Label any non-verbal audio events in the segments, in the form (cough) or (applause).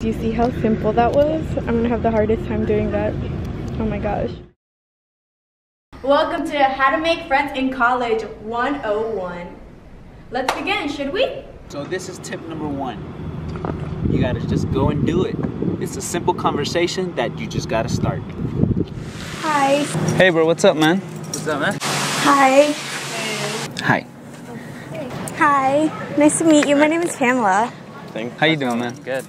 Do you see how simple that was? I'm gonna have the hardest time doing that. Oh my gosh. Welcome to How to Make Friends in College 101. Let's begin, should we? So this is tip number one. You gotta just go and do it. It's a simple conversation that you just gotta start. Hi. Hey bro, what's up man? What's up man? Hi. Hi. Hi. Nice to meet you. My name is Pamela. Thanks. How you doing man? Good.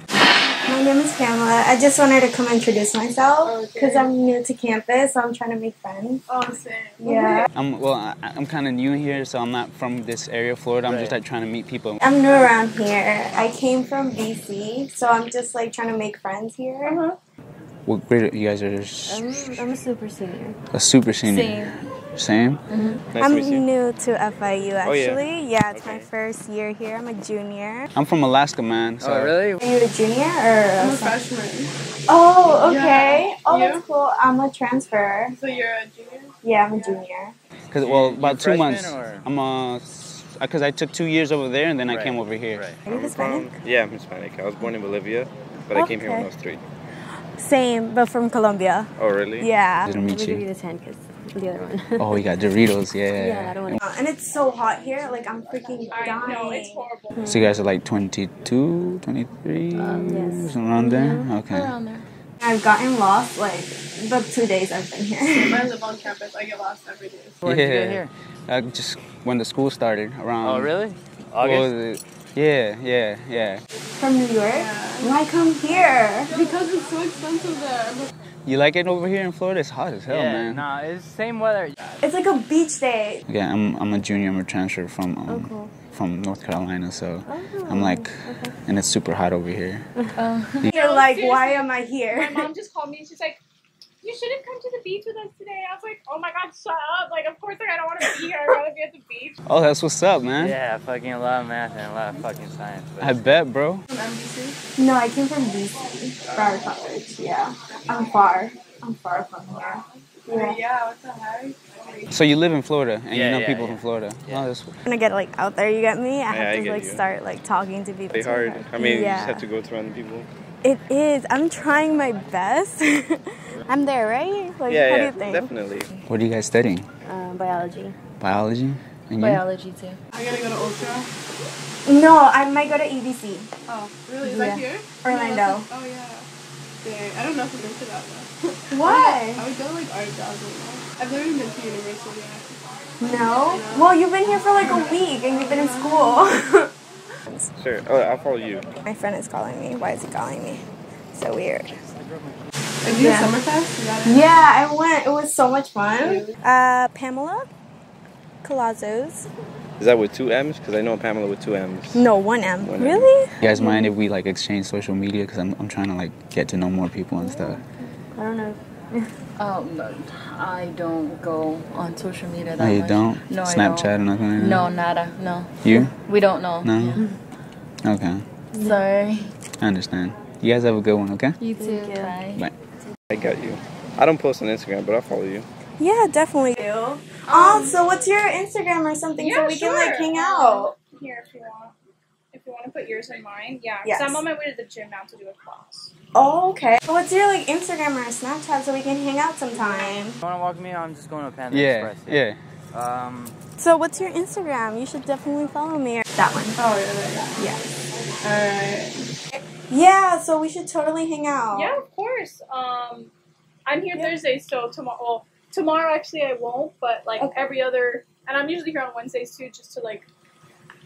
My name is Pamela. I just wanted to come introduce myself because I'm new to campus, so I'm trying to make friends. Oh, same. Yeah. I'm well I, I'm kinda new here, so I'm not from this area of Florida. I'm just like trying to meet people. I'm new around here. I came from BC, so I'm just like trying to make friends here. Uh-huh. What grade are you guys are I'm, I'm a super senior. a super senior. Same. Mm-hmm. I'm new to FIU oh, actually. yeah. it's my first year here. I'm a junior. I'm from Alaska man. So Oh, really? Are you a junior or? I'm A a freshman. oh, okay. Yeah. Oh, that's cool. I'm a transfer. So you're a junior? Yeah, I'm a junior. Cause well about two months. or- I'm a because uh, I took two years over there and then I came over here. Right. Are you Hispanic? Yeah, I'm Hispanic. I was born in Bolivia, but I came here when I was three. Same, but from Colombia. Oh, really? Yeah. Didn't meet We'll give you you. the 10 because the other one. Oh, we got Doritos. (laughs) Yeah. yeah, I don't want Uh, And it's so hot here. Like I'm freaking I dying. know, it's horrible. So you guys are like 22, 23, Um, yes. around there. Okay. around there. I've gotten lost like the two days I've been here. When I live on campus, I get lost every day. Where'd you get here? I just when the school started around. Oh, really? what August? Was it? Yeah, yeah, yeah. From New York? Why come here? Because it's so expensive there. You like it over here in Florida? It's hot as hell, yeah, man. nah, it's same weather. It's like a beach day. Yeah, I'm I'm a junior. I'm a transfer from um, Oh, cool. from North Carolina, so I'm like, and it's super hot over here. (laughs) You're like, why am I here? My mom just called me and she's like, you should have come to the beach with us today. I was like, oh my god, shut up. Like, of course, like, I don't want to be here. I'd rather be at the beach. Oh, that's what's up, man. Yeah, fucking a lot of math and a lot of fucking science. But I bet, bro. From MDC? No, I came from BC, Broward College. Yeah, I'm far. I'm far from here. Yeah. Yeah, what the heck? So you live in Florida, and you know yeah, people yeah. from Florida. Yeah. Oh, that's I'm gonna get like out there. You get me? I Yeah, I have to get like you. start like talking to people. It's too. hard. I mean, you just have to go to random people. It is. I'm trying my best. (laughs) I'm there, right? Like, Yeah, how yeah, do you think? definitely. What are you guys studying? Uh, biology. Biology. And you? Biology too. I gotta go to Ultra. No, I might go to EDC. Oh, really? Is Yeah. that here? Orlando. No, that's- oh, yeah. Dang, I don't know if I'm into that though. (laughs) Why? I would go to like art jobs and. I've never even been to university yet. No. Well, you've been here for like a week and you've been in school. Sure. Oh, I'll follow you. my friend is calling me. Why is he calling me? So weird. Did you Yeah. Summerfest? You got it? Yeah, I went. It was so much fun. Uh, Pamela Collazos. Is that with two M's? Because I know Pamela with two M's. No, one M. One M. really? You guys mind if we like exchange social media? Cause I'm I'm trying to like get to know more people and stuff. I don't know. (laughs) Um, I don't go on social media that No, you much. don't. No, Snapchat I or nothing. Like don't. No, nada. No. You? We don't know. No. Okay, Sorry. I understand. You guys have a good one. Okay. You too. you. Bye. Bye. I got you. I don't post on Instagram, but I'll follow you. Yeah, definitely. oh, so what's your Instagram or something so Yeah, we can like hang out? Here, if you want. If you want to put yours in mine. Yeah. 'cause Yes. I'm on my way to the gym now to do a class. Oh, okay. What's your like Instagram or Snapchat so we can hang out sometime? You wanna walk me? I'm just going to Panda Yeah. Express. Yeah. Um, So what's your Instagram? You should definitely follow me. That one. Oh, yeah, yeah, Yeah. yeah. Alright. Yeah, so we should totally hang out. Yeah, of course. Um, I'm here Thursday, so tomorrow. Well, tomorrow actually I won't, but like Okay. every other, and I'm usually here on Wednesdays too, just to like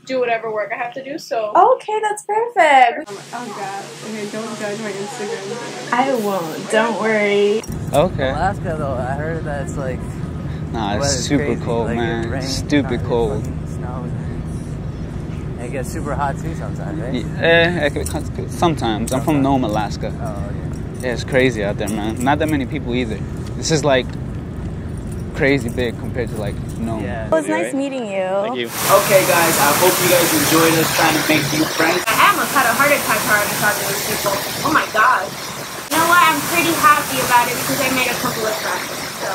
do whatever work I have to do. So. Okay, that's perfect. Oh god. Okay, don't judge my Instagram. I won't. Don't worry. Okay. Alaska though, I heard that it's like Nah, it's super crazy. cold, like, man. Stupid it cold. Fucking snows, and it gets super hot too sometimes, right? Yeah, eh, sometimes. I'm from Nome, Alaska. Oh, okay. Yeah, it's crazy out there, man. Not that many people either. This is like crazy big compared to like Nome. Yeah. It was nice right? meeting you. Thank you. Okay, guys. I hope you guys enjoyed us trying to make new friends. I almost had a heart attack trying to talk to those people. Oh my god. You know what? I'm pretty happy about it because I made a couple of friends. So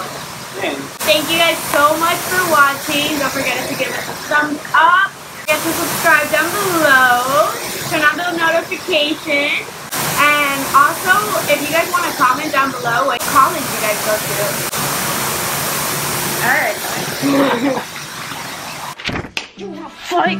Man, thank you guys so much for watching. Don't forget to give us a thumbs up. Get to subscribe down below. Turn on the notifications. And also, if you guys want to comment down below what college you guys go to. Alright. (laughs) you have fight.